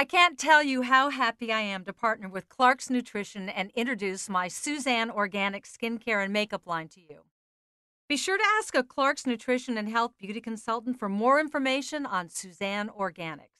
I can't tell you how happy I am to partner with Clark's Nutrition and introduce my Suzanne Organic skincare and makeup line to you. Be sure to ask a Clark's Nutrition and Health Beauty consultant for more information on Suzanne Organics.